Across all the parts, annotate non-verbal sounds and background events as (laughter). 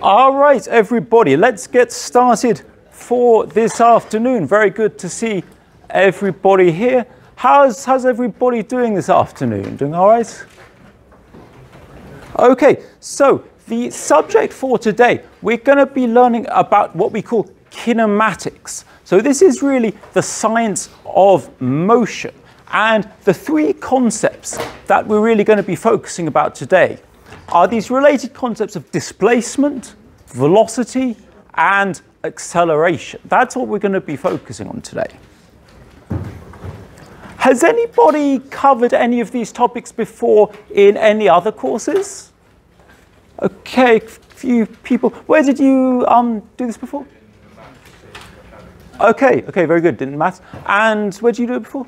All right, everybody, let's get started for this afternoon. Very good to see everybody here. How's, how's everybody doing this afternoon? Doing all right? Okay, so the subject for today, we're going to be learning about what we call kinematics. So this is really the science of motion. And the three concepts that we're really going to be focusing about today are these related concepts of displacement, velocity, and acceleration. That's what we're going to be focusing on today. Has anybody covered any of these topics before in any other courses? Okay, few people. Where did you um, do this before? Okay, okay, very good. In maths. And where did you do it before?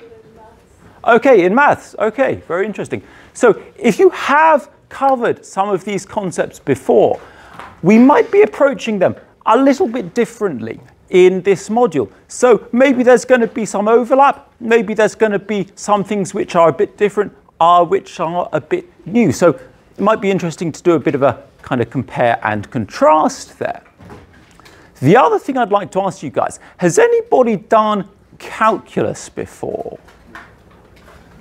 Okay, in maths. Okay, very interesting. So if you have covered some of these concepts before, we might be approaching them a little bit differently in this module. So maybe there's going to be some overlap, maybe there's going to be some things which are a bit different, are which are a bit new. So it might be interesting to do a bit of a kind of compare and contrast there. The other thing I'd like to ask you guys, has anybody done calculus before?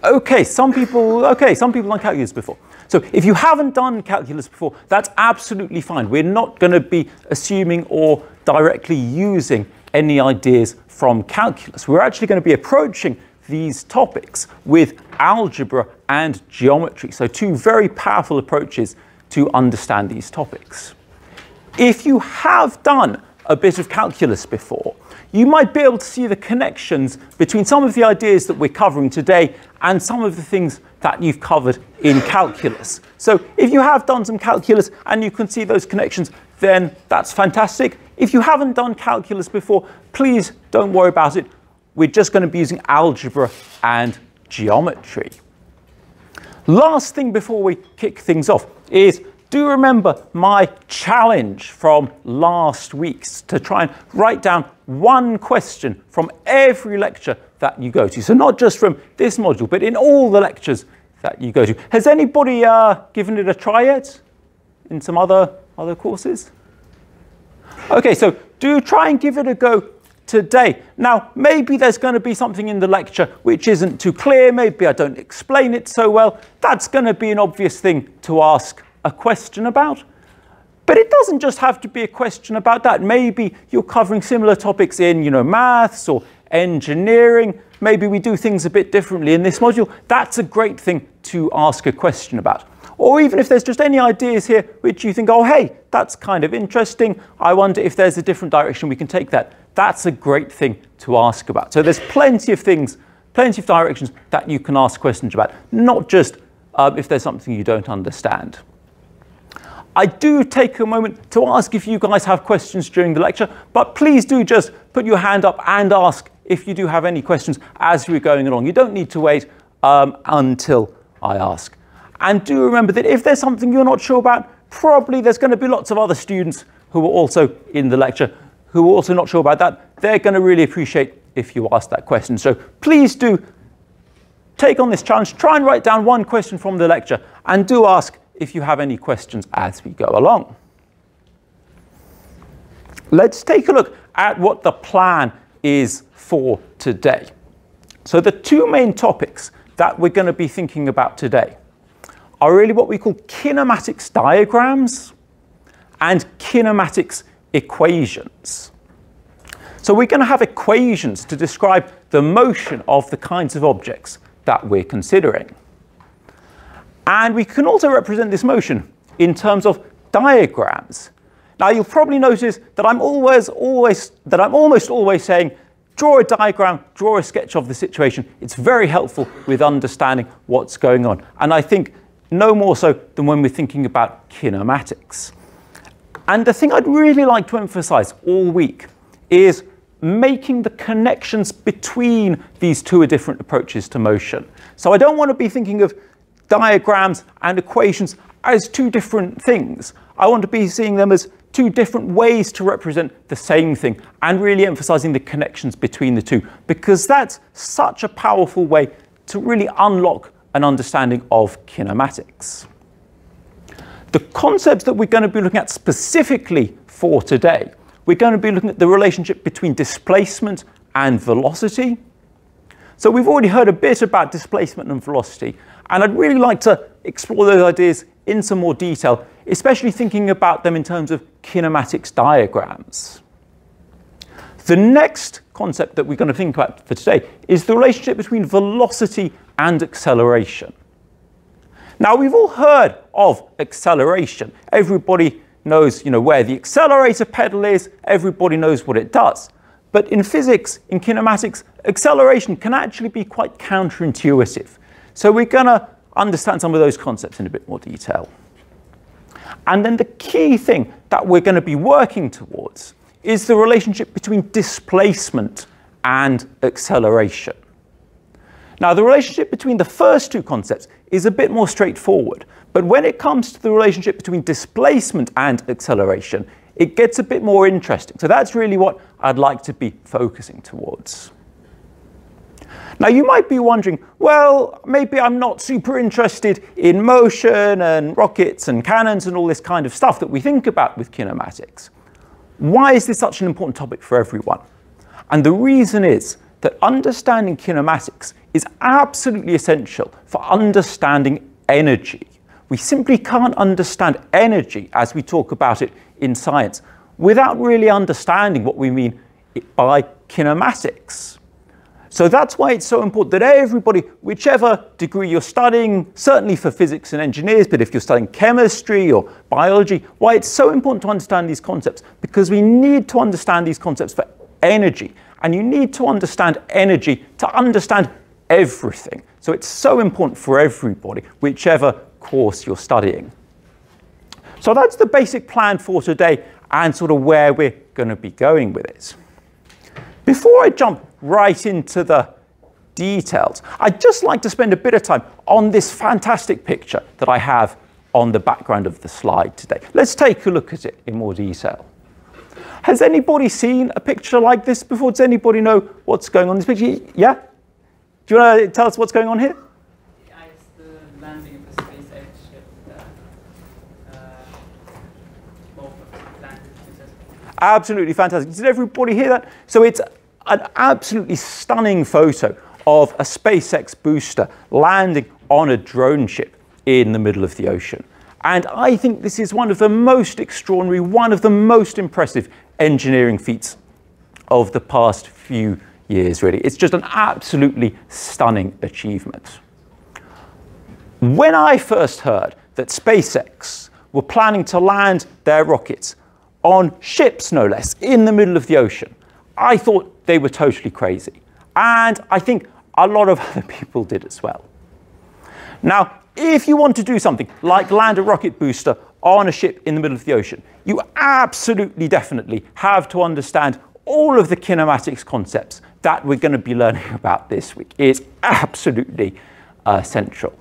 Okay, some people, okay, some people done calculus before. So if you haven't done calculus before, that's absolutely fine. We're not going to be assuming or directly using any ideas from calculus. We're actually going to be approaching these topics with algebra and geometry. So two very powerful approaches to understand these topics. If you have done a bit of calculus before, you might be able to see the connections between some of the ideas that we're covering today and some of the things that you've covered in calculus. So if you have done some calculus and you can see those connections, then that's fantastic. If you haven't done calculus before, please don't worry about it. We're just going to be using algebra and geometry. Last thing before we kick things off is do remember my challenge from last week's to try and write down one question from every lecture that you go to. So not just from this module, but in all the lectures that you go to. Has anybody uh, given it a try yet in some other, other courses? Okay, so do try and give it a go today. Now, maybe there's going to be something in the lecture which isn't too clear. Maybe I don't explain it so well. That's going to be an obvious thing to ask a question about. But it doesn't just have to be a question about that. Maybe you're covering similar topics in, you know, maths or engineering. Maybe we do things a bit differently in this module. That's a great thing to ask a question about. Or even if there's just any ideas here which you think, oh, hey, that's kind of interesting. I wonder if there's a different direction we can take that. That's a great thing to ask about. So there's plenty of things, plenty of directions that you can ask questions about, not just um, if there's something you don't understand. I do take a moment to ask if you guys have questions during the lecture, but please do just put your hand up and ask if you do have any questions as we're going along. You don't need to wait um, until I ask. And do remember that if there's something you're not sure about, probably there's going to be lots of other students who are also in the lecture who are also not sure about that. They're going to really appreciate if you ask that question. So please do take on this challenge. Try and write down one question from the lecture and do ask if you have any questions as we go along. Let's take a look at what the plan is for today. So the two main topics that we're going to be thinking about today are really what we call kinematics diagrams and kinematics equations. So we're going to have equations to describe the motion of the kinds of objects that we're considering. And we can also represent this motion in terms of diagrams. Now you'll probably notice that I'm always, always, that I'm almost always saying, draw a diagram, draw a sketch of the situation. It's very helpful with understanding what's going on. And I think no more so than when we're thinking about kinematics. And the thing I'd really like to emphasize all week is making the connections between these two different approaches to motion. So I don't want to be thinking of diagrams and equations as two different things. I want to be seeing them as two different ways to represent the same thing and really emphasizing the connections between the two because that's such a powerful way to really unlock an understanding of kinematics. The concepts that we're going to be looking at specifically for today, we're going to be looking at the relationship between displacement and velocity. So we've already heard a bit about displacement and velocity, and I'd really like to explore those ideas in some more detail, especially thinking about them in terms of kinematics diagrams. The next concept that we're going to think about for today is the relationship between velocity and acceleration. Now, we've all heard of acceleration. Everybody knows you know, where the accelerator pedal is. Everybody knows what it does. But in physics, in kinematics, acceleration can actually be quite counterintuitive. So we're going to understand some of those concepts in a bit more detail. And then the key thing that we're going to be working towards is the relationship between displacement and acceleration. Now, the relationship between the first two concepts is a bit more straightforward, but when it comes to the relationship between displacement and acceleration, it gets a bit more interesting. So that's really what I'd like to be focusing towards. Now, you might be wondering, well, maybe I'm not super interested in motion and rockets and cannons and all this kind of stuff that we think about with kinematics. Why is this such an important topic for everyone? And the reason is that understanding kinematics is absolutely essential for understanding energy. We simply can't understand energy as we talk about it in science without really understanding what we mean by kinematics. So that's why it's so important that everybody, whichever degree you're studying, certainly for physics and engineers, but if you're studying chemistry or biology, why it's so important to understand these concepts, because we need to understand these concepts for energy. And you need to understand energy to understand everything. So it's so important for everybody, whichever course you're studying. So that's the basic plan for today and sort of where we're going to be going with it. Before I jump right into the details, I'd just like to spend a bit of time on this fantastic picture that I have on the background of the slide today. Let's take a look at it in more detail. Has anybody seen a picture like this before? Does anybody know what's going on in this picture? Yeah? Do you want to tell us what's going on here? Absolutely fantastic. Did everybody hear that? So it's an absolutely stunning photo of a SpaceX booster landing on a drone ship in the middle of the ocean. And I think this is one of the most extraordinary, one of the most impressive engineering feats of the past few years, really. It's just an absolutely stunning achievement. When I first heard that SpaceX were planning to land their rockets on ships, no less, in the middle of the ocean, I thought they were totally crazy. And I think a lot of (laughs) other people did as well. Now, if you want to do something like land a rocket booster on a ship in the middle of the ocean, you absolutely definitely have to understand all of the kinematics concepts that we're going to be learning (laughs) about this week. It's absolutely uh, essential.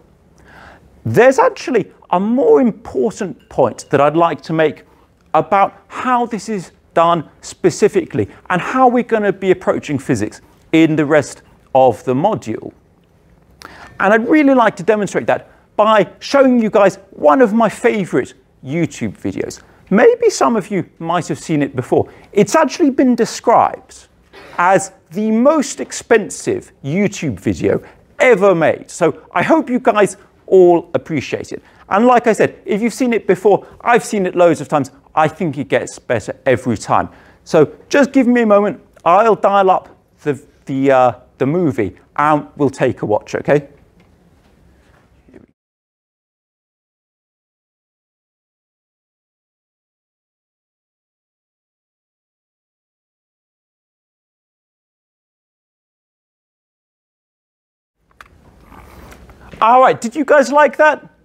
There's actually a more important point that I'd like to make about how this is done specifically and how we're going to be approaching physics in the rest of the module. And I'd really like to demonstrate that by showing you guys one of my favorite YouTube videos. Maybe some of you might have seen it before. It's actually been described as the most expensive YouTube video ever made. So I hope you guys all appreciate it. And like I said, if you've seen it before, I've seen it loads of times. I think it gets better every time. So just give me a moment. I'll dial up the, the, uh, the movie and we'll take a watch, okay? All right, did you guys like that?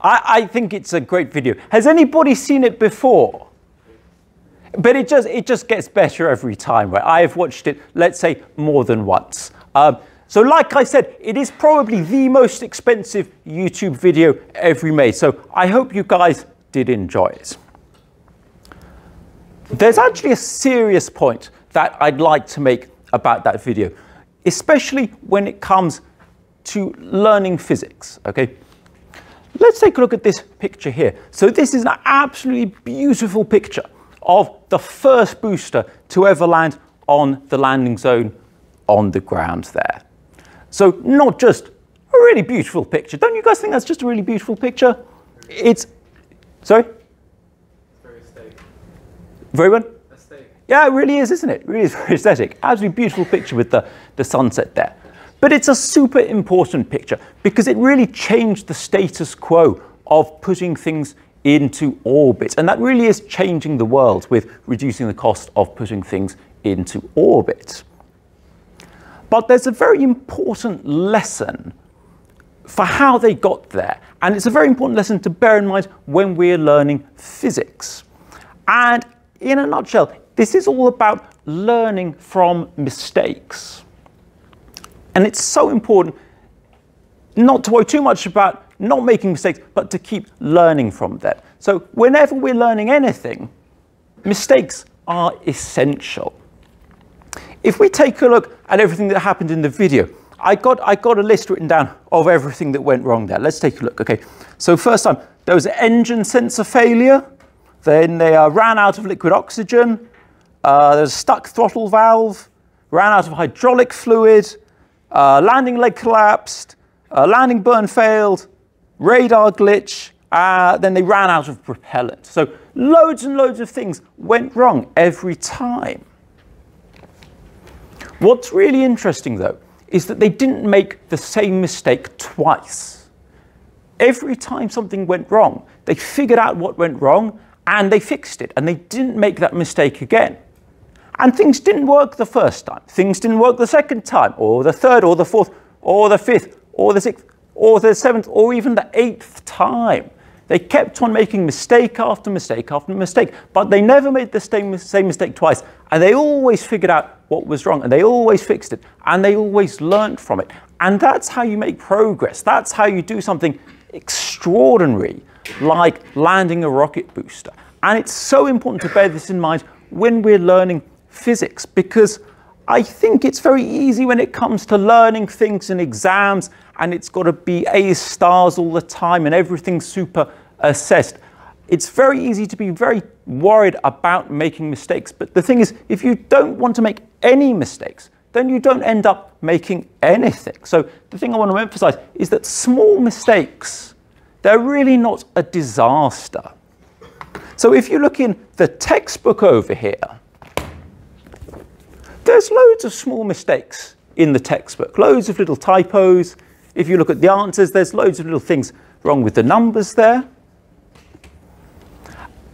I, I think it's a great video. Has anybody seen it before? But it just, it just gets better every time, right? I've watched it, let's say, more than once. Um, so like I said, it is probably the most expensive YouTube video ever made. So I hope you guys did enjoy it. There's actually a serious point that I'd like to make about that video, especially when it comes to learning physics, okay? Let's take a look at this picture here. So this is an absolutely beautiful picture of the first booster to ever land on the landing zone on the ground there. So not just a really beautiful picture. Don't you guys think that's just a really beautiful picture? It's, sorry? Very aesthetic. Very well? Aesthetic. Yeah, it really is, isn't it? It really is very aesthetic. Absolutely beautiful picture with the, the sunset there. But it's a super important picture because it really changed the status quo of putting things into orbit. And that really is changing the world with reducing the cost of putting things into orbit. But there's a very important lesson for how they got there. And it's a very important lesson to bear in mind when we're learning physics. And in a nutshell, this is all about learning from mistakes. And it's so important not to worry too much about not making mistakes, but to keep learning from them. So whenever we're learning anything, mistakes are essential. If we take a look at everything that happened in the video, I got, I got a list written down of everything that went wrong there. Let's take a look. Okay, so first time, there was an engine sensor failure. Then they uh, ran out of liquid oxygen. Uh, there was a stuck throttle valve. Ran out of hydraulic fluid. Uh, landing leg collapsed. Uh, landing burn failed. Radar glitch. Uh, then they ran out of propellant. So loads and loads of things went wrong every time. What's really interesting though is that they didn't make the same mistake twice. Every time something went wrong, they figured out what went wrong and they fixed it and they didn't make that mistake again. And things didn't work the first time. Things didn't work the second time, or the third, or the fourth, or the fifth, or the sixth, or the seventh, or even the eighth time. They kept on making mistake after mistake after mistake, but they never made the same, mistake twice. And they always figured out what was wrong and they always fixed it and they always learned from it. And that's how you make progress. That's how you do something extraordinary like landing a rocket booster. And it's so important to bear this in mind when we're learning physics because I think it's very easy when it comes to learning things in exams and it's got to be A stars all the time and everything's super assessed. It's very easy to be very worried about making mistakes. But the thing is, if you don't want to make any mistakes, then you don't end up making anything. So the thing I want to emphasize is that small mistakes, they're really not a disaster. So if you look in the textbook over here, there's loads of small mistakes in the textbook, loads of little typos. If you look at the answers, there's loads of little things wrong with the numbers there.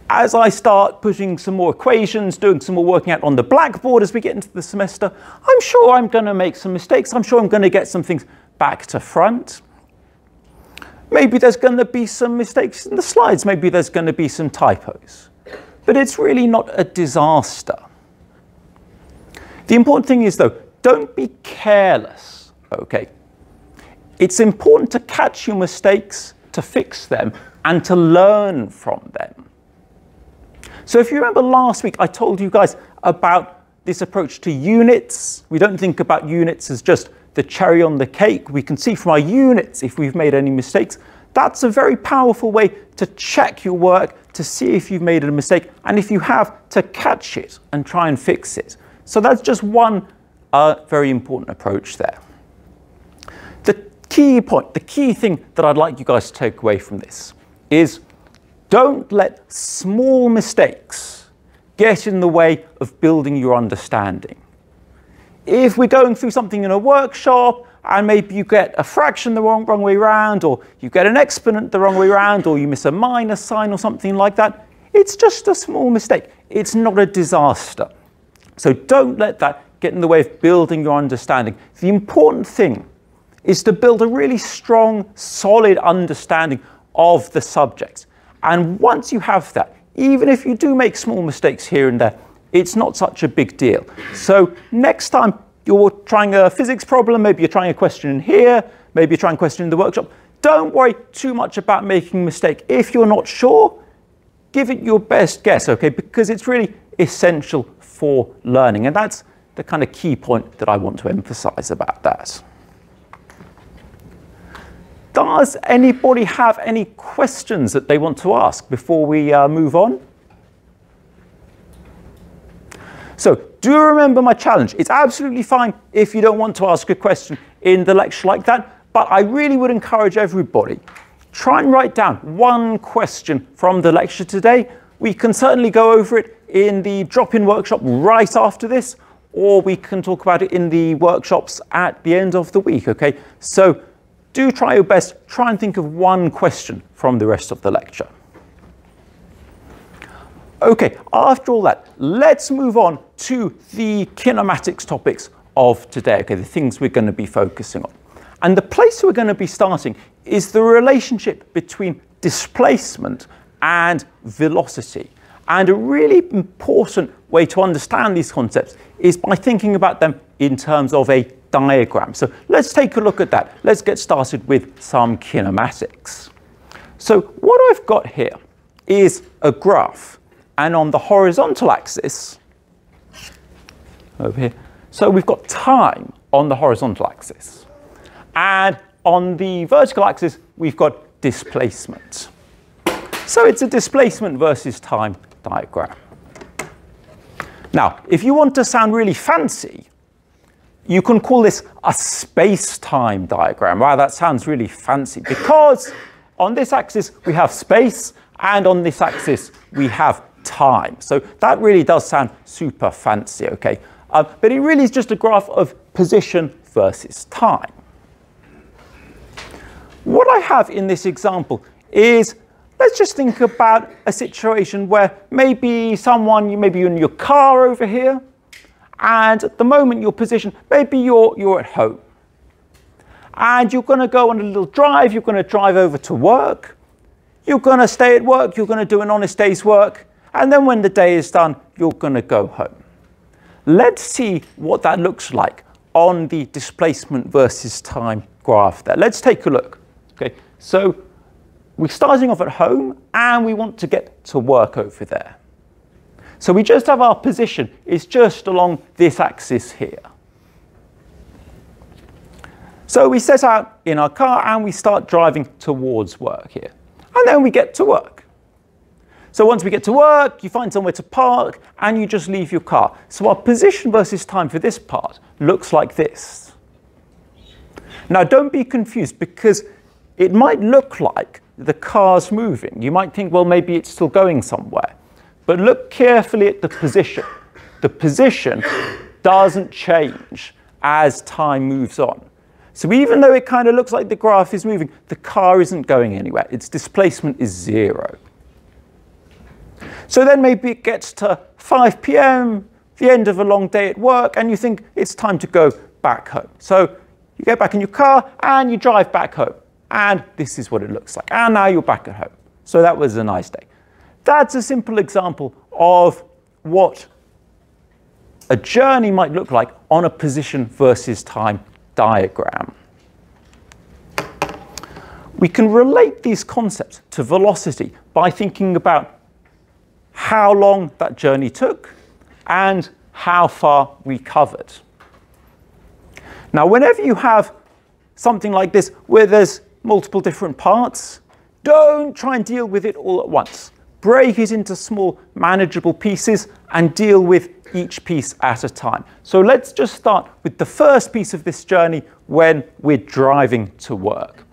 As I start pushing some more equations, doing some more working out on the blackboard as we get into the semester, I'm sure I'm going to make some mistakes. I'm sure I'm going to get some things back to front. Maybe there's going to be some mistakes in the slides. Maybe there's going to be some typos. But it's really not a disaster. The important thing is, though, don't be careless, okay? It's important to catch your mistakes, to fix them, and to learn from them. So if you remember last week, I told you guys about this approach to units. We don't think about units as just the cherry on the cake. We can see from our units if we've made any mistakes. That's a very powerful way to check your work, to see if you've made a mistake, and if you have, to catch it and try and fix it. So that's just one uh, very important approach there. The key point, the key thing that I'd like you guys to take away from this is don't let small mistakes get in the way of building your understanding. If we're going through something in a workshop and maybe you get a fraction the wrong, wrong way around, or you get an exponent the wrong way around, or you miss a minus sign or something like that, it's just a small mistake. It's not a disaster. So don't let that get in the way of building your understanding. The important thing is to build a really strong, solid understanding of the subject. And once you have that, even if you do make small mistakes here and there, it's not such a big deal. So next time you're trying a physics problem, maybe you're trying a question in here, maybe you're trying a question in the workshop, don't worry too much about making a mistake. If you're not sure, give it your best guess, okay? Because it's really essential for learning. And that's the kind of key point that I want to emphasize about that. does anybody have any questions that they want to ask before we uh, move on? So do remember my challenge. It's absolutely fine if you don't want to ask a question in the lecture like that, but I really would encourage everybody, try and write down one question from the lecture today. We can certainly go over it in the drop-in workshop right after this, or we can talk about it in the workshops at the end of the week, okay? So do try your best, try and think of one question from the rest of the lecture. Okay, after all that, let's move on to the kinematics topics of today, okay, the things we're going to be focusing on. And the place we're going to be starting is the relationship between displacement and velocity. And a really important way to understand these concepts is by thinking about them in terms of a diagram. So let's take a look at that. Let's get started with some kinematics. So what I've got here is a graph. And on the horizontal axis, over here, so we've got time on the horizontal axis. And on the vertical axis, we've got displacement. So it's a displacement versus time diagram. Now, if you want to sound really fancy, you can call this a space-time diagram. Wow, that sounds really fancy because on this axis we have space and on this axis we have time. So that really does sound super fancy, okay? Uh, but it really is just a graph of position versus time. What I have in this example is let's just think about a situation where maybe someone, maybe you're in your car over here, and at the moment your position, maybe you're, you're at home. And you're going to go on a little drive, you're going to drive over to work, you're going to stay at work, you're going to do an honest day's work, and then when the day is done, you're going to go home. Let's see what that looks like on the displacement versus time graph there. Let's take a look. Okay, so we're starting off at home and we want to get to work over there. So we just have our position It's just along this axis here. So we set out in our car and we start driving towards work here. And then we get to work. So once we get to work, you find somewhere to park and you just leave your car. So our position versus time for this part looks like this. Now don't be confused because it might look like the car's moving. You might think, well, maybe it's still going somewhere. But look carefully at the position. The position doesn't change as time moves on. So even though it kind of looks like the graph is moving, the car isn't going anywhere. Its displacement is zero. So then maybe it gets to 5 p.m., the end of a long day at work, and you think it's time to go back home. So you get back in your car and you drive back home. And this is what it looks like. And now you're back at home. So that was a nice day. That's a simple example of what a journey might look like on a position versus time diagram. We can relate these concepts to velocity by thinking about how long that journey took and how far we covered. Now, whenever you have something like this where there's multiple different parts, don't try and deal with it all at once break it into small manageable pieces and deal with each piece at a time. So let's just start with the first piece of this journey when we're driving to work.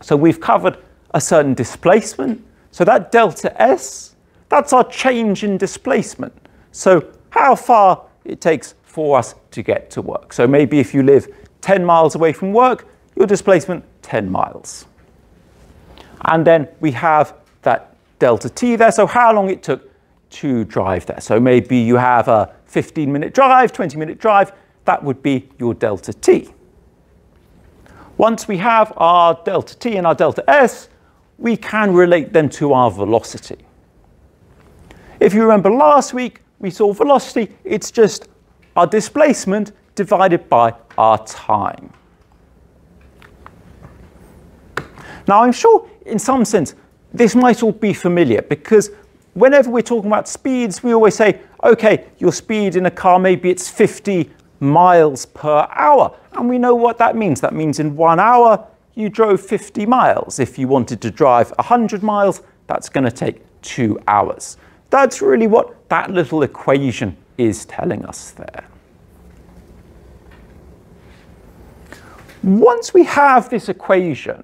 So we've covered a certain displacement. So that delta S, that's our change in displacement. So how far it takes for us to get to work. So maybe if you live 10 miles away from work, your displacement 10 miles. And then we have that delta t there, so how long it took to drive there. So maybe you have a 15 minute drive, 20 minute drive, that would be your delta t. Once we have our delta t and our delta s, we can relate them to our velocity. If you remember last week, we saw velocity, it's just our displacement divided by our time. Now I'm sure in some sense this might all be familiar because whenever we're talking about speeds, we always say, okay, your speed in a car, maybe it's 50 miles per hour. And we know what that means. That means in one hour, you drove 50 miles. If you wanted to drive 100 miles, that's going to take two hours. That's really what that little equation is telling us there. Once we have this equation,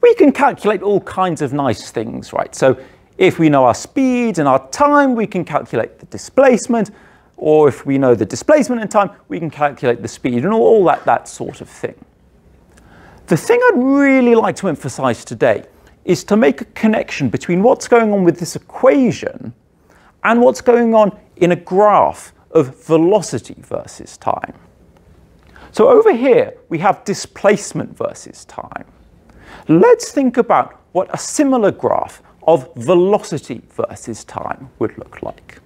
we can calculate all kinds of nice things, right? So if we know our speed and our time, we can calculate the displacement, or if we know the displacement and time, we can calculate the speed and all that, that sort of thing. The thing I'd really like to emphasize today is to make a connection between what's going on with this equation and what's going on in a graph of velocity versus time. So over here, we have displacement versus time. Let's think about what a similar graph of velocity versus time would look like.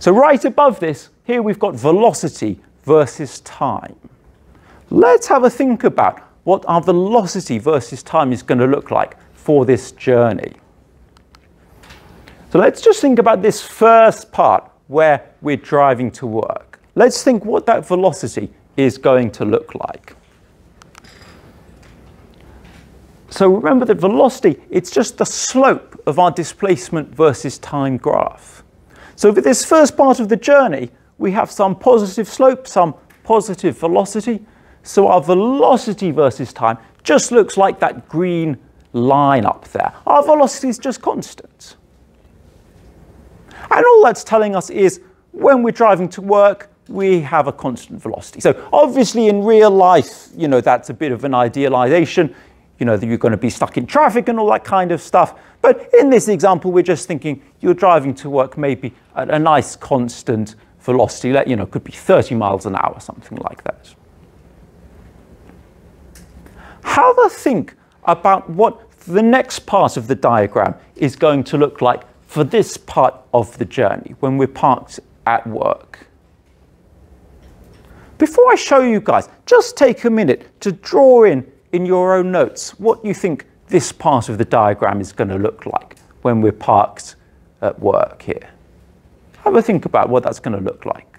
So right above this, here we've got velocity versus time. Let's have a think about what our velocity versus time is going to look like for this journey. So let's just think about this first part where we're driving to work. Let's think what that velocity is going to look like. So remember that velocity, it's just the slope of our displacement versus time graph. So for this first part of the journey, we have some positive slope, some positive velocity. So our velocity versus time just looks like that green line up there. Our velocity is just constant. And all that's telling us is when we're driving to work, we have a constant velocity. So obviously in real life, you know, that's a bit of an idealization you know, that you're going to be stuck in traffic and all that kind of stuff. But in this example, we're just thinking you're driving to work maybe at a nice constant velocity, you know, could be 30 miles an hour, something like that. Have a think about what the next part of the diagram is going to look like for this part of the journey when we're parked at work. Before I show you guys, just take a minute to draw in in your own notes what you think this part of the diagram is going to look like when we're parked at work here. Have a think about what that's going to look like.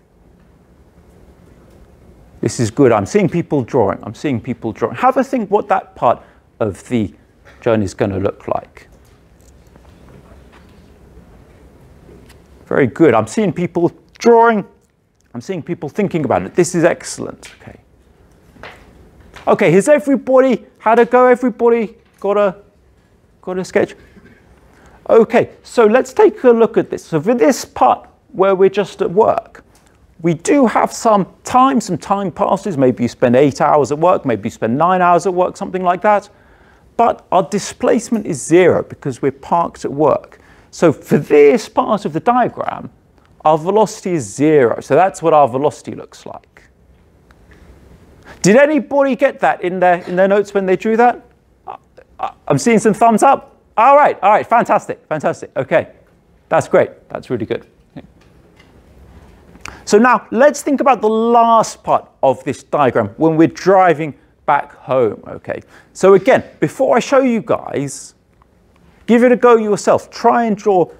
This is good. I'm seeing people drawing. I'm seeing people drawing. Have a think what that part of the journey is going to look like. Very good. I'm seeing people drawing. I'm seeing people thinking about it. This is excellent. Okay. Okay, has everybody had a go? Everybody got a got a sketch? Okay, so let's take a look at this. So for this part where we're just at work, we do have some time, some time passes. Maybe you spend eight hours at work, maybe you spend nine hours at work, something like that. But our displacement is zero because we're parked at work. So for this part of the diagram, our velocity is zero. So that's what our velocity looks like. Did anybody get that in their, in their notes when they drew that? I'm seeing some thumbs up. All right, all right, fantastic, fantastic. Okay, that's great. That's really good. So now let's think about the last part of this diagram when we're driving back home, okay? So again, before I show you guys, give it a go yourself. Try and draw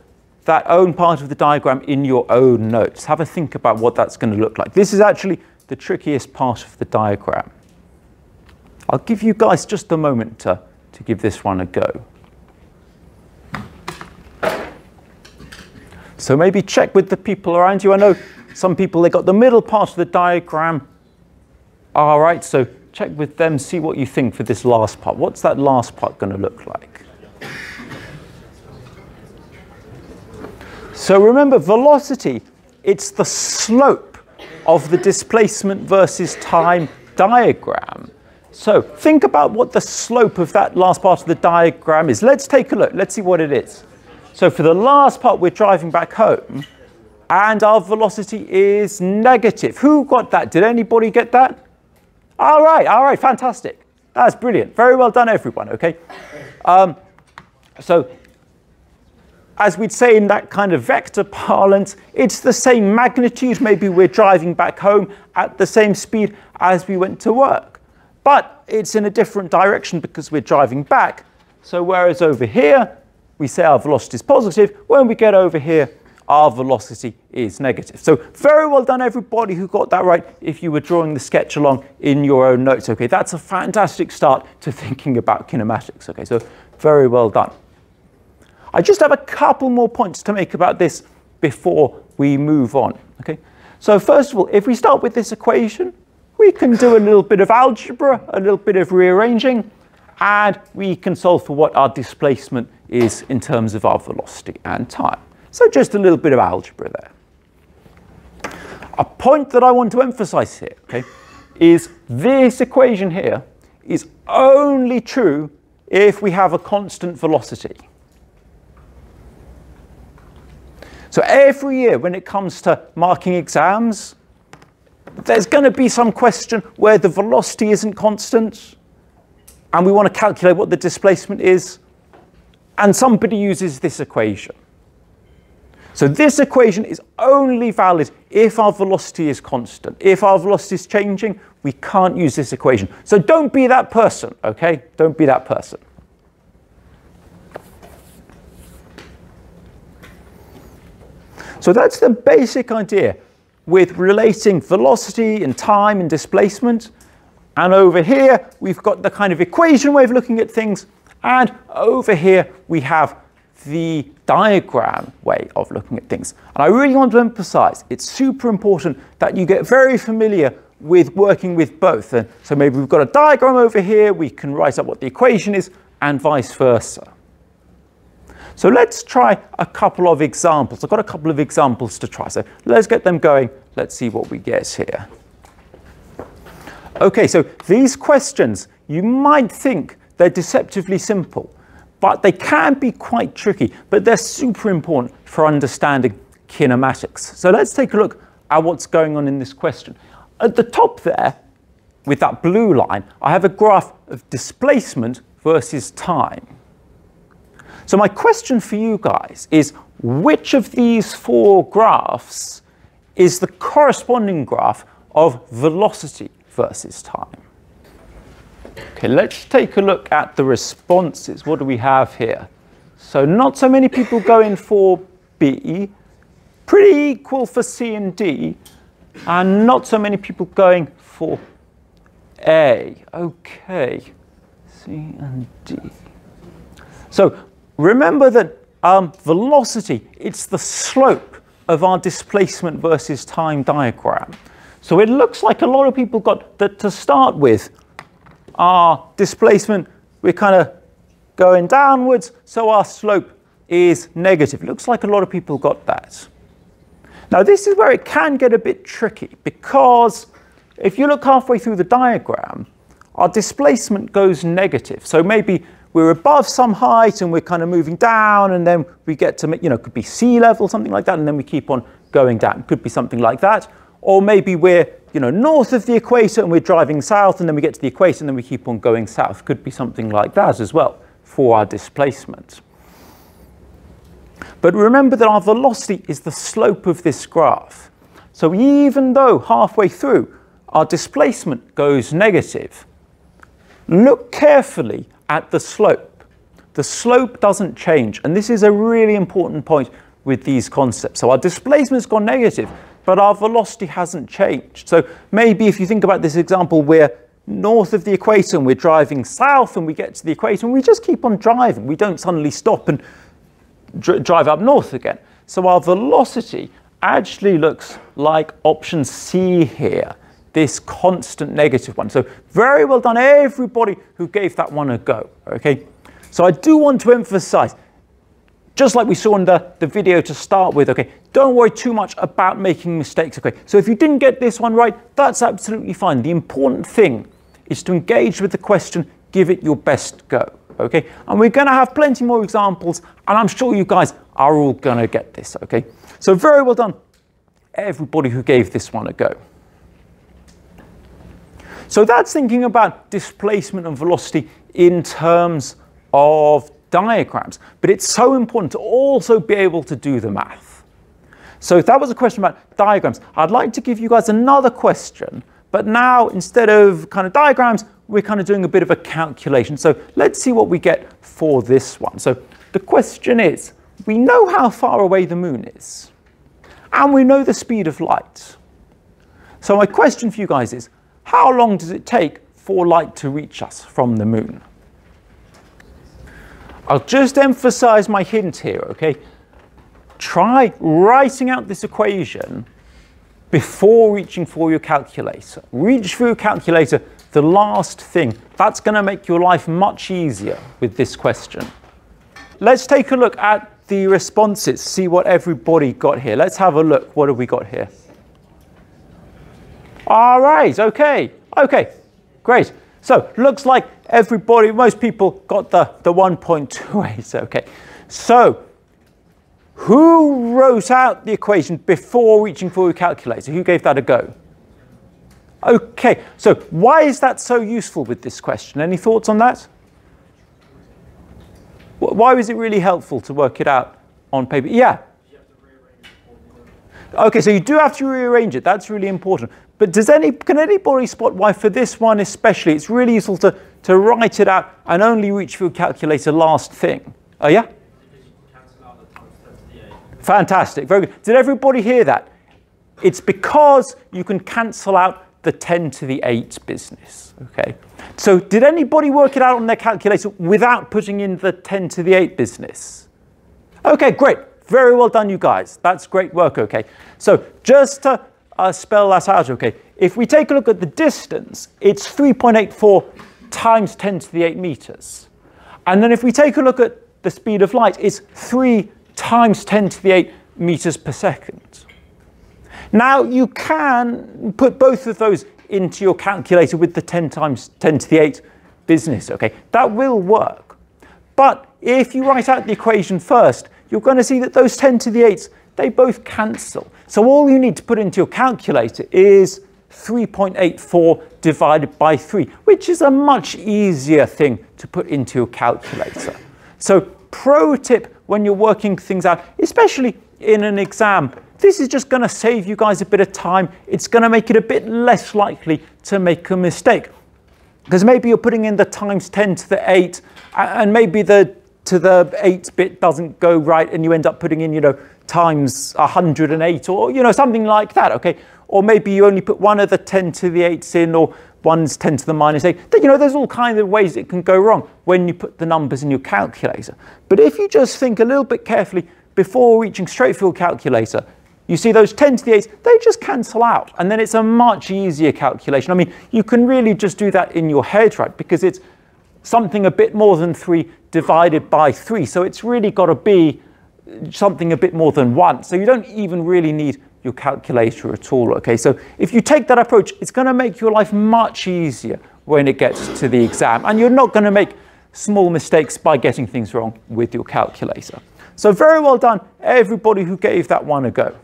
that own part of the diagram in your own notes. Have a think about what that's going to look like. This is actually the trickiest part of the diagram. I'll give you guys just a moment to, to give this one a go. So maybe check with the people around you. I know some people, they got the middle part of the diagram. All right, so check with them, see what you think for this last part. What's that last part going to look like? So remember, velocity, it's the slope of the displacement versus time diagram. So think about what the slope of that last part of the diagram is. Let's take a look. Let's see what it is. So for the last part, we're driving back home and our velocity is negative. Who got that? Did anybody get that? All right, all right, fantastic. That's brilliant. Very well done, everyone, okay? Um, so as we'd say in that kind of vector parlance, it's the same magnitude. Maybe we're driving back home at the same speed as we went to work. But it's in a different direction because we're driving back. So whereas over here, we say our velocity is positive, when we get over here, our velocity is negative. So very well done everybody who got that right if you were drawing the sketch along in your own notes. Okay, that's a fantastic start to thinking about kinematics. Okay, so very well done. I just have a couple more points to make about this before we move on. Okay, so first of all, if we start with this equation, we can do a little bit of algebra, a little bit of rearranging, and we can solve for what our displacement is in terms of our velocity and time. So just a little bit of algebra there. A point that I want to emphasize here, okay, is this equation here is only true if we have a constant velocity. So every year when it comes to marking exams, there's going to be some question where the velocity isn't constant and we want to calculate what the displacement is and somebody uses this equation. So this equation is only valid if our velocity is constant. If our velocity is changing, we can't use this equation. So don't be that person, okay? Don't be that person. So that's the basic idea with relating velocity and time and displacement. And over here, we've got the kind of equation way of looking at things. And over here, we have the diagram way of looking at things. And I really want to emphasize, it's super important that you get very familiar with working with both. And so maybe we've got a diagram over here, we can write up what the equation is, and vice versa. So let's try a couple of examples. I've got a couple of examples to try. So let's get them going. Let's see what we get here. Okay, so these questions, you might think they're deceptively simple, but they can be quite tricky, but they're super important for understanding kinematics. So let's take a look at what's going on in this question. At the top there, with that blue line, I have a graph of displacement versus time. So my question for you guys is which of these four graphs is the corresponding graph of velocity versus time? Okay, let's take a look at the responses. What do we have here? So not so many people going for B, pretty equal for C and D, and not so many people going for A. Okay, C and D. So Remember that um, velocity, it's the slope of our displacement versus time diagram. So it looks like a lot of people got that to start with. Our displacement, we're kind of going downwards, so our slope is negative. It looks like a lot of people got that. Now this is where it can get a bit tricky because if you look halfway through the diagram, our displacement goes negative. So maybe we're above some height and we're kind of moving down and then we get to, you know, could be sea level, something like that, and then we keep on going down. Could be something like that. Or maybe we're, you know, north of the equator and we're driving south and then we get to the equator and then we keep on going south. Could be something like that as well for our displacement. But remember that our velocity is the slope of this graph. So even though halfway through our displacement goes negative, look carefully at the slope. The slope doesn't change, and this is a really important point with these concepts. So our displacement's gone negative, but our velocity hasn't changed. So maybe if you think about this example, we're north of the equator and we're driving south and we get to the equator and we just keep on driving. We don't suddenly stop and dr drive up north again. So our velocity actually looks like option C here this constant negative one. So very well done everybody who gave that one a go, okay? So I do want to emphasize, just like we saw in the, the video to start with, okay, don't worry too much about making mistakes, okay? So if you didn't get this one right, that's absolutely fine. The important thing is to engage with the question, give it your best go, okay? And we're gonna have plenty more examples, and I'm sure you guys are all gonna get this, okay? So very well done, everybody who gave this one a go. So that's thinking about displacement and velocity in terms of diagrams. But it's so important to also be able to do the math. So if that was a question about diagrams, I'd like to give you guys another question. But now, instead of kind of diagrams, we're kind of doing a bit of a calculation. So let's see what we get for this one. So the question is, we know how far away the moon is. and we know the speed of light. So my question for you guys is, how long does it take for light to reach us from the moon? I'll just emphasize my hint here, okay? Try writing out this equation before reaching for your calculator. Reach for your calculator, the last thing. That's going to make your life much easier with this question. Let's take a look at the responses, see what everybody got here. Let's have a look. What have we got here? All right, okay, okay, great. So looks like everybody, most people got the, the 1.28, okay. So who wrote out the equation before reaching for your calculator? Who gave that a go? Okay, so why is that so useful with this question? Any thoughts on that? Why was it really helpful to work it out on paper? Yeah. Okay, so you do have to rearrange it. That's really important. But does any can anybody spot why for this one especially it's really useful to, to write it out and only reach for your calculator last thing? Oh yeah? Fantastic, very good. Did everybody hear that? It's because you can cancel out the 10 to the 8 business, okay? So did anybody work it out on their calculator without putting in the 10 to the 8 business? Okay, great. Very well done, you guys. That's great work, okay? So just to uh, spell that out, okay, if we take a look at the distance, it's 3.84 times 10 to the 8 meters. And then if we take a look at the speed of light, it's 3 times 10 to the 8 meters per second. Now you can put both of those into your calculator with the 10 times 10 to the 8 business, okay? That will work. But if you write out the equation first, you're going to see that those 10 to the 8s, they both cancel. So all you need to put into your calculator is 3.84 divided by 3, which is a much easier thing to put into your calculator. So pro tip when you're working things out, especially in an exam, this is just going to save you guys a bit of time. It's going to make it a bit less likely to make a mistake. Because maybe you're putting in the times 10 to the 8, and maybe the to the 8 bit doesn't go right, and you end up putting in, you know, times 108 or, you know, something like that, okay? Or maybe you only put one of the 10 to the 8s in, or one's 10 to the minus 8. You know, there's all kinds of ways it can go wrong when you put the numbers in your calculator. But if you just think a little bit carefully before reaching straight for your calculator, you see those 10 to the 8s, they just cancel out. And then it's a much easier calculation. I mean, you can really just do that in your head, right? Because it's something a bit more than 3 divided by 3. So it's really got to be something a bit more than 1. So you don't even really need your calculator at all, okay? So if you take that approach, it's going to make your life much easier when it gets to the exam. And you're not going to make small mistakes by getting things wrong with your calculator. So very well done, everybody who gave that one a go.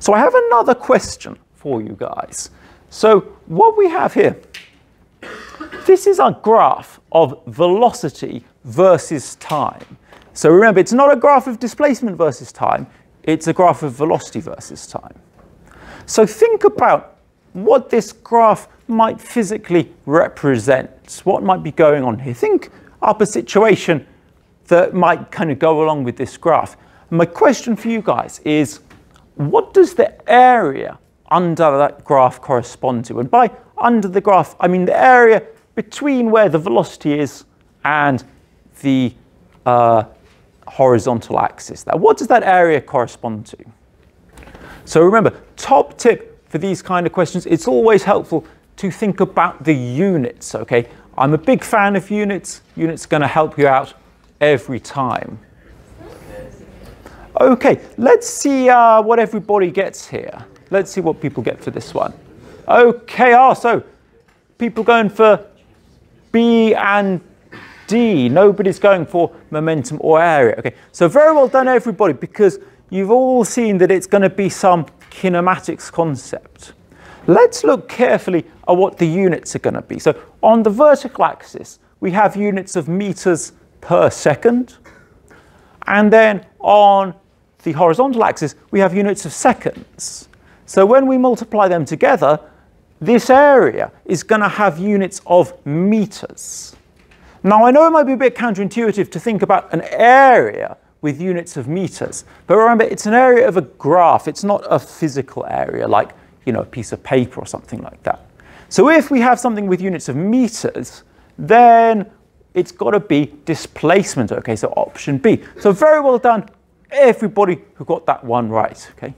So I have another question for you guys. So what we have here, this is a graph of velocity versus time. So remember, it's not a graph of displacement versus time, it's a graph of velocity versus time. So think about what this graph might physically represent, what might be going on here. Think up a situation that might kind of go along with this graph. My question for you guys is, what does the area under that graph correspond to? And by under the graph, I mean the area between where the velocity is and the uh, horizontal axis. Now, what does that area correspond to? So remember, top tip for these kind of questions, it's always helpful to think about the units, okay? I'm a big fan of units. Units are going to help you out every time. Okay, let's see uh, what everybody gets here. Let's see what people get for this one. Okay, ah, so people going for B and D. Nobody's going for momentum or area. Okay, so very well done, everybody, because you've all seen that it's going to be some kinematics concept. Let's look carefully at what the units are going to be. So on the vertical axis, we have units of meters per second. And then on the horizontal axis, we have units of seconds. So when we multiply them together, this area is going to have units of meters. Now, I know it might be a bit counterintuitive to think about an area with units of meters. But remember, it's an area of a graph. It's not a physical area like, you know, a piece of paper or something like that. So if we have something with units of meters, then it's got to be displacement. Okay, so option B. So very well done, everybody who got that one right. Okay.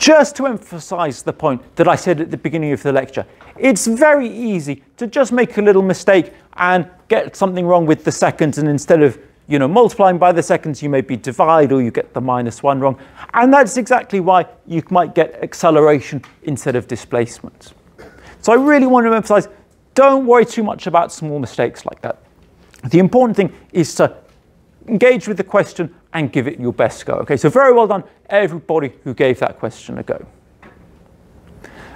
Just to emphasize the point that I said at the beginning of the lecture, it's very easy to just make a little mistake and get something wrong with the seconds and instead of you know, multiplying by the seconds, you maybe divide or you get the minus one wrong. And that's exactly why you might get acceleration instead of displacement. So I really want to emphasize, don't worry too much about small mistakes like that. The important thing is to engage with the question and give it your best go. Okay, so very well done, everybody who gave that question a go.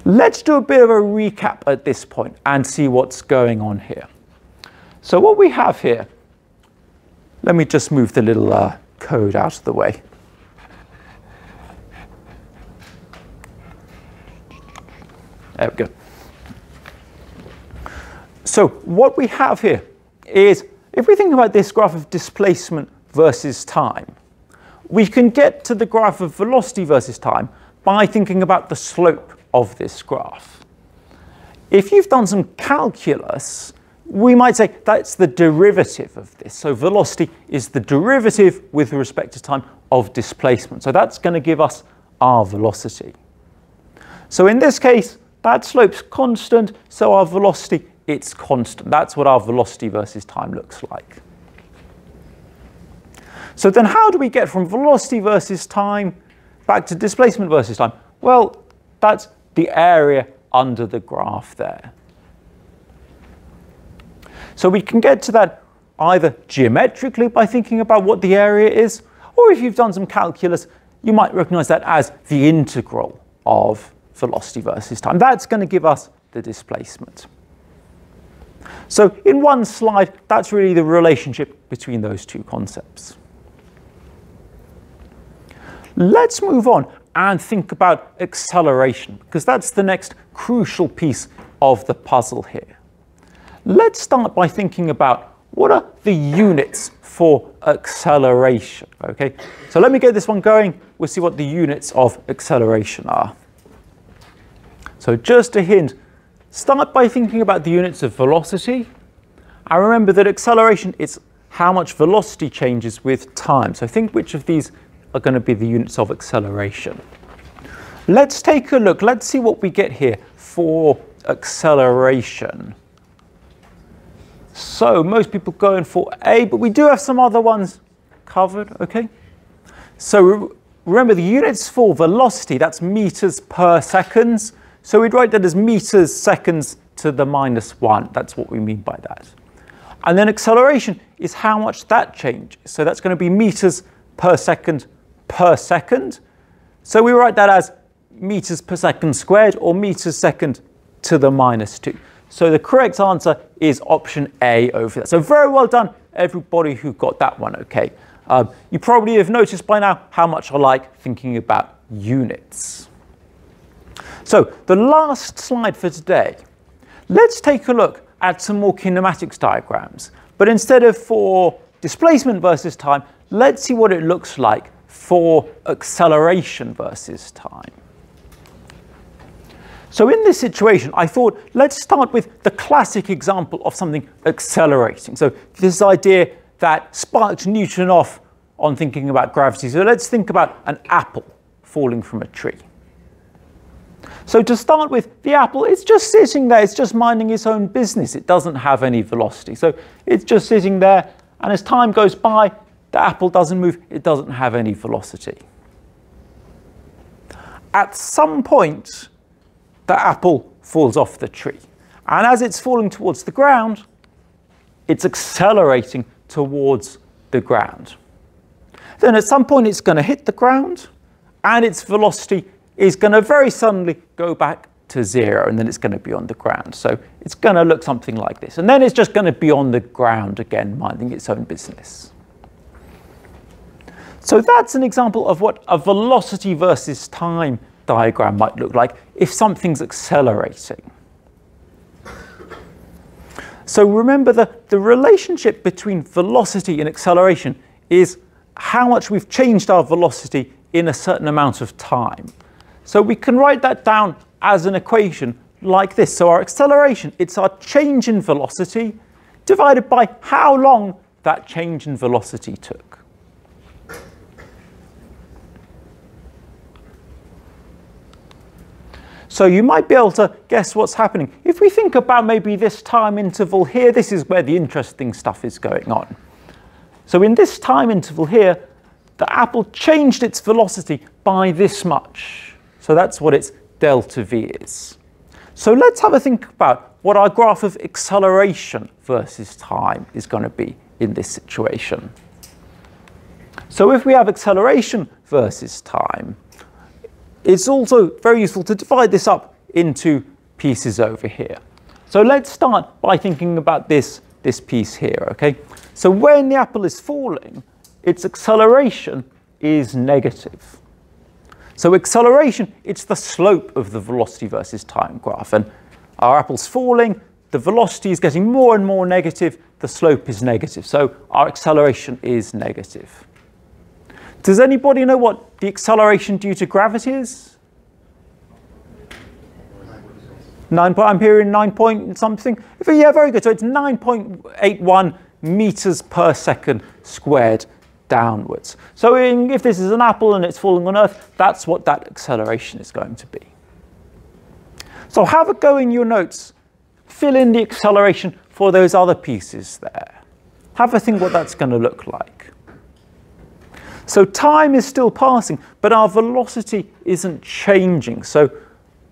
Let's do a bit of a recap at this point and see what's going on here. So what we have here let me just move the little uh, code out of the way. There we go. So what we have here is, if we think about this graph of displacement versus time, we can get to the graph of velocity versus time by thinking about the slope of this graph. If you've done some calculus, we might say that's the derivative of this. So velocity is the derivative with respect to time of displacement. So that's going to give us our velocity. So in this case, that slope's constant, so our velocity, it's constant. That's what our velocity versus time looks like. So then how do we get from velocity versus time back to displacement versus time? Well, that's the area under the graph there. So we can get to that either geometrically by thinking about what the area is, or if you've done some calculus, you might recognize that as the integral of velocity versus time. That's going to give us the displacement. So in one slide, that's really the relationship between those two concepts. Let's move on and think about acceleration, because that's the next crucial piece of the puzzle here. Let's start by thinking about what are the units for acceleration, okay? So let me get this one going. We'll see what the units of acceleration are. So just a hint, start by thinking about the units of velocity. And remember that acceleration is how much velocity changes with time. So think which of these are going to be the units of acceleration. Let's take a look. Let's see what we get here for acceleration. So most people going for A, but we do have some other ones covered, okay? So remember the units for velocity, that's meters per seconds. So we'd write that as meters seconds to the minus one. That's what we mean by that. And then acceleration is how much that changes. So that's going to be meters per second per second. So we write that as meters per second squared or meters second to the minus two. So the correct answer is option A over there. So very well done, everybody who got that one okay. Um, you probably have noticed by now how much I like thinking about units. So the last slide for today, let's take a look at some more kinematics diagrams. But instead of for displacement versus time, let's see what it looks like for acceleration versus time. So in this situation, I thought, let's start with the classic example of something accelerating. So this idea that sparked Newton off on thinking about gravity. So let's think about an apple falling from a tree. So to start with, the apple, it's just sitting there. It's just minding its own business. It doesn't have any velocity. So it's just sitting there. And as time goes by, the apple doesn't move. It doesn't have any velocity. At some point, the apple falls off the tree. And as it's falling towards the ground, it's accelerating towards the ground. Then at some point it's going to hit the ground and its velocity is going to very suddenly go back to zero and then it's going to be on the ground. So it's going to look something like this. And then it's just going to be on the ground again, minding its own business. So that's an example of what a velocity versus time diagram might look like if something's accelerating. So remember the, the relationship between velocity and acceleration is how much we've changed our velocity in a certain amount of time. So we can write that down as an equation like this. So our acceleration, it's our change in velocity divided by how long that change in velocity took. So you might be able to guess what's happening. If we think about maybe this time interval here, this is where the interesting stuff is going on. So in this time interval here, the apple changed its velocity by this much. So that's what its delta v is. So let's have a think about what our graph of acceleration versus time is going to be in this situation. So if we have acceleration versus time, it's also very useful to divide this up into pieces over here. So let's start by thinking about this, this piece here, okay? So when the apple is falling, its acceleration is negative. So acceleration, it's the slope of the velocity versus time graph. And our apple's falling, the velocity is getting more and more negative, the slope is negative. So our acceleration is negative. Does anybody know what the acceleration due to gravity is? Nine point, I'm hearing nine point something. Yeah, very good. So it's 9.81 meters per second squared downwards. So in, if this is an apple and it's falling on Earth, that's what that acceleration is going to be. So have a go in your notes. Fill in the acceleration for those other pieces there. Have a think what that's going to look like. So time is still passing, but our velocity isn't changing. So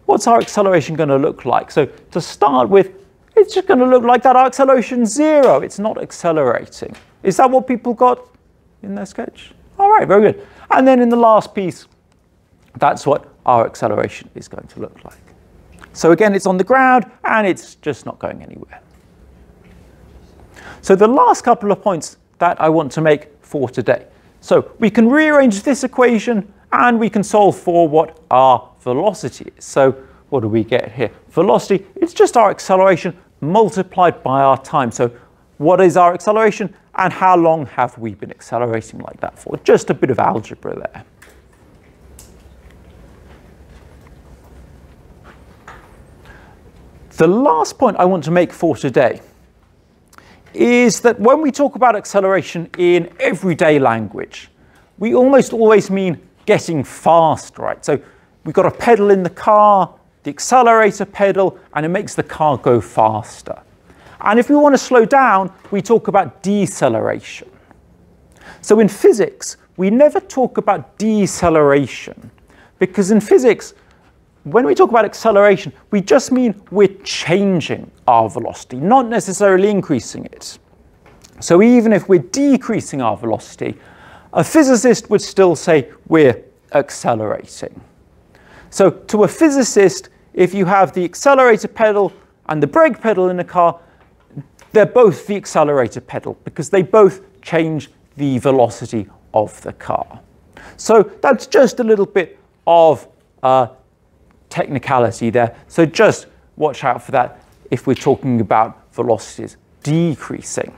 what's our acceleration going to look like? So to start with, it's just going to look like that. Our acceleration zero. It's not accelerating. Is that what people got in their sketch? All right, very good. And then in the last piece, that's what our acceleration is going to look like. So again, it's on the ground and it's just not going anywhere. So the last couple of points that I want to make for today. So we can rearrange this equation and we can solve for what our velocity is. So what do we get here? Velocity, it's just our acceleration multiplied by our time. So what is our acceleration and how long have we been accelerating like that for? Just a bit of algebra there. The last point I want to make for today is that when we talk about acceleration in everyday language, we almost always mean getting fast, right? So we've got a pedal in the car, the accelerator pedal, and it makes the car go faster. And if we want to slow down, we talk about deceleration. So in physics, we never talk about deceleration because in physics, when we talk about acceleration, we just mean we're changing our velocity, not necessarily increasing it. So even if we're decreasing our velocity, a physicist would still say we're accelerating. So to a physicist, if you have the accelerator pedal and the brake pedal in a car, they're both the accelerator pedal because they both change the velocity of the car. So that's just a little bit of uh, technicality there. So just watch out for that if we're talking about velocities decreasing.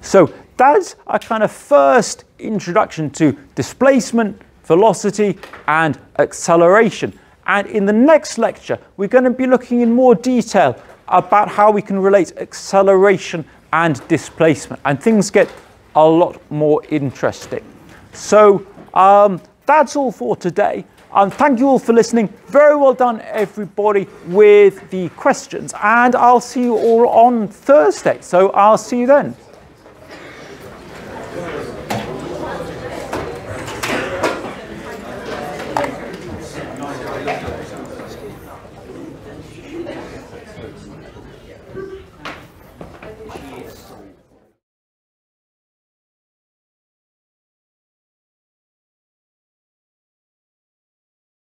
So that's a kind of first introduction to displacement, velocity, and acceleration. And in the next lecture, we're going to be looking in more detail about how we can relate acceleration and displacement. And things get a lot more interesting. So um, that's all for today. And thank you all for listening. Very well done, everybody, with the questions. And I'll see you all on Thursday. So I'll see you then.